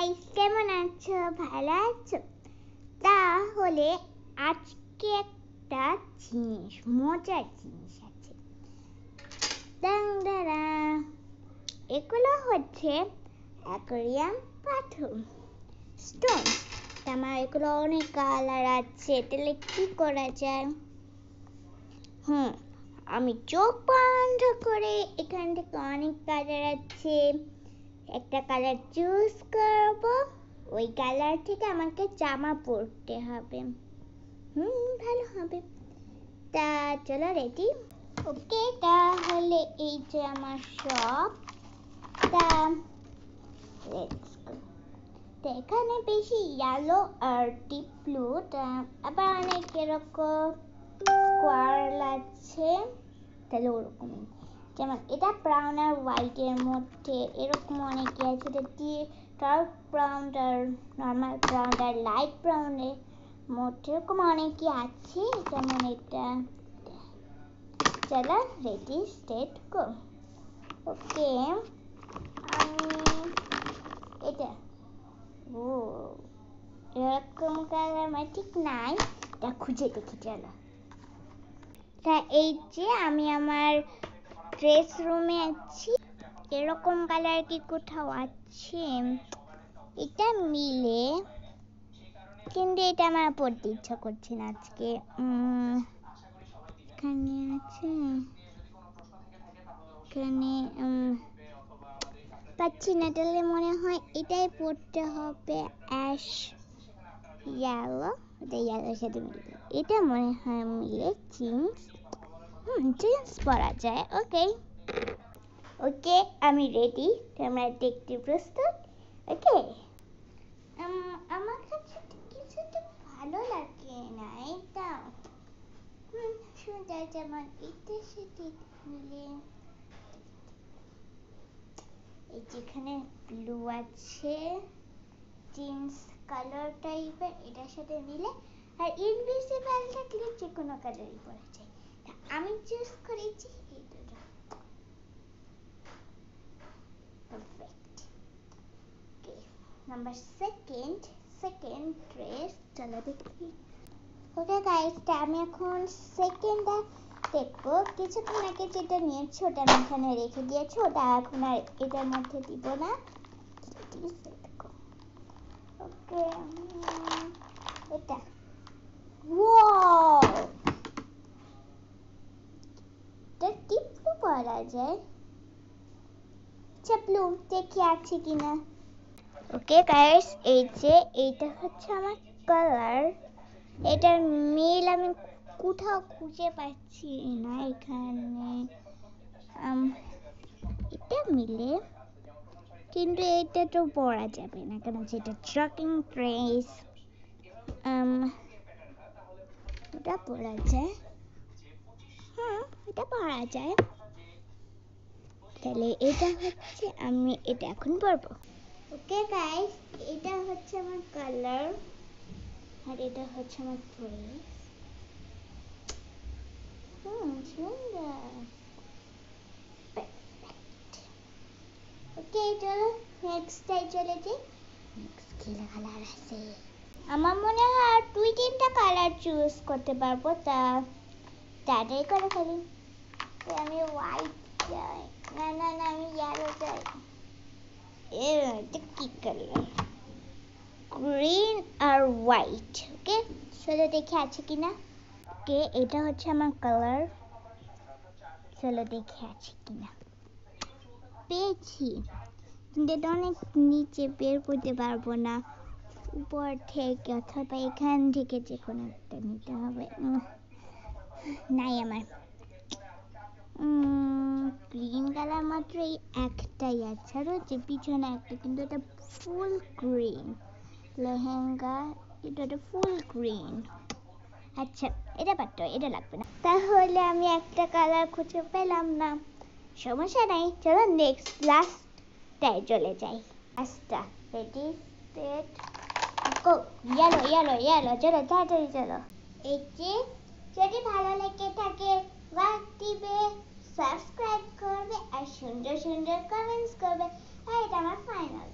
Guys কেমন আছো? ভালো আছো? তাহলে আজকে একটা জিনিস, মজার জিনিস আছে। এগুলো হচ্ছে অ্যাকোরিয়াম পাথর স্টোন। আমার এগুলো অনেক কালার আছে। তাহলে কি করা যায়? হুম, আমি চোখ বন্ধ করে এখান থেকে অনেক কালার আছে। একটা কালার চুজ করব, ওই কালার থেকে আমাকে জামা পরতে হবে। হুম, ভালো হবে। তা চলো রেডি ওকে তাহলে এই যে আমার সব তা go। তো এখানে বেশি ইয়েলো আর ডিপ ব্লু আবার অনেক এরকম স্কোয়ার আছে। তাহলে ওরকমই। যেমন এটা ব্রাউন আর হোয়াইটের মধ্যে, এরকম অনেকে আছে এটা দিয়ে ডার্ক ব্রাউন আর নর্মাল ব্রাউন আর লাইট ব্রাউনের মধ্যে, এরকম অনেকে আছে। যেমন এটা চলো রেডি স্টেট গো ওকে আমি এটা, ও, এরকম কালার আমার ঠিক নাই, এটা খুঁজে দেখি, চলো। তা এই যে আমি আমার ড্রেস রুমে আছি। এরকম কালার কি কোথাও আছে? এটা মিলে। কিন্তু এটা আমার পড়তে ইচ্ছা করছে না আজকে। এখানে আছে। এখানে পাচ্ছি না, তাহলে মনে হয় এটাই পড়তে হবে। অ্যাশ ইয়েলো এটা ইয়েলোর সাথে মিলে। এটা মনে হয় মিলে জিন্স জিন্স পরা যায় ওকে ওকে আমি রেডি তোমরা দেখতে প্রস্তুত ওকে আমার কাছে কিছু তো ভালো লাগে না যেমন মিলে এই যেখানে ব্লু আছে জিন্স কালার টাইপের এটার সাথে মিলে আর ইনভিজিবল থাকলে যে কোনো কালারই পরা যায়। আমি চুজ করেছি এই দুটো perfect okay number second second dress চলো দেখি। ওকে গাইস তা আমি এখন সেকেন্ডটা দেখব। কিছুক্ষণ আগে যেটা নিয়েছি ওটা আমি এখানে রেখে দিয়েছি, ওটা এখন আর এটার মধ্যে দিব না। ওকে এটা Wow! এটা পরা যায় দেখি আছে কিনা ওকে গাইস এই যে এইটা হচ্ছে আমার কালার এটার মিল আমি কোথাও খুঁজে পাচ্ছি না এখানে এটা মিলে কিন্তু এটা তো পরা যাবে না কারণ যেটা ট্রাকিং ড্রেস এটা পরা যায় হ্যাঁ এটা পরা যায় তাহলে এটা হচ্ছে আমি এটা এখন পরবো। ওকে গাইস এটা হচ্ছে আমার কালার আর এটা হচ্ছে আমার সুন্দর। ওকে চলো চলে যাই। নেক্সট কালার আছে? আমার মনে হয় দুই তিনটা কালার চুজ করতে পারব, তা করে ফেলি। আমি হোয়াইট কি গ্রিন আর হোয়াইট ওকে চলো দেখে আছে কিনা ওকে এটা হচ্ছে আমার কালার চলো দেখে আছে কিনা পেয়েছি কিন্তু এটা অনেক নিচে বের করতে পারব না উপর থেকে অথবা এখান থেকে যে কোনো একটা নিতে হবে নাই আমার গ্রিন কালার মাত্র এই একটাই আছে। আর হচ্ছে পিছনে একটা কিন্তু এটা ফুল গ্রিন লেহেঙ্গা, এটা ফুল গ্রিন আচ্ছা এটা পারতো এটা লাগবে না। তাহলে আমি একটা কালার খুঁজে পেলাম না। সমস্যা নাই, চলো নেক্সট লাস্টটায় চলে যাই। লাস্টটা ready set go yellow yellow yellow চলো, তাড়াতাড়ি চলো। এই যে, যদি ভালো লেগে থাকে লাইক দিবে। সাবস্ক্রাইব করবে আর সুন্দর সুন্দর কমেন্টস করবে। এটা আমার ফাইনাল